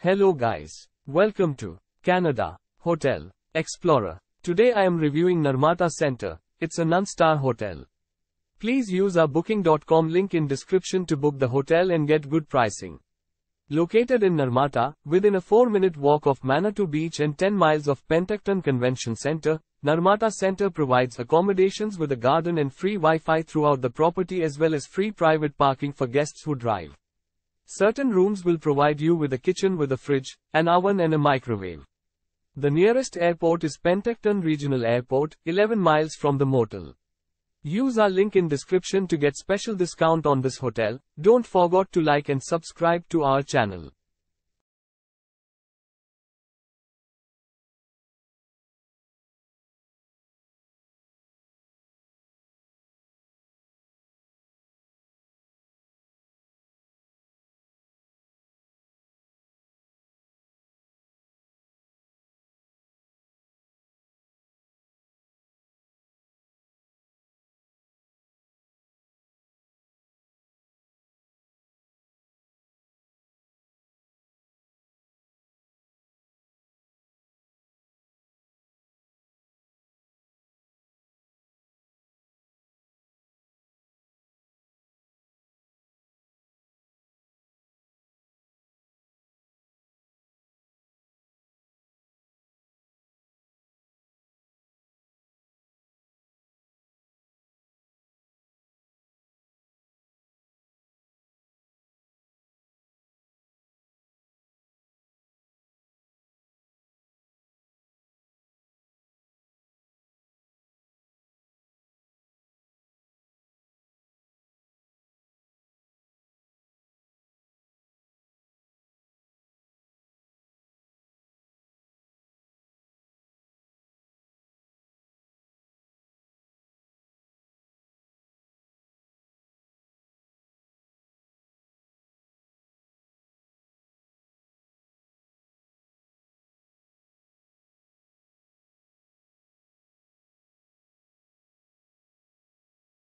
Hello guys. Welcome to Canada Hotel Explorer. Today I am reviewing Naramata Center. It's a non-star hotel. Please use our booking.com link in description to book the hotel and get good pricing. Located in Naramata, within a 4-minute walk of Manitou Beach and 10 miles of Penticton Convention Center, Naramata Center provides accommodations with a garden and free Wi-Fi throughout the property as well as free private parking for guests who drive. Certain rooms will provide you with a kitchen with a fridge, an oven and a microwave. The nearest airport is Penticton Regional Airport, 11 miles from the motel. Use our link in description to get special discount on this hotel. Don't forget to like and subscribe to our channel.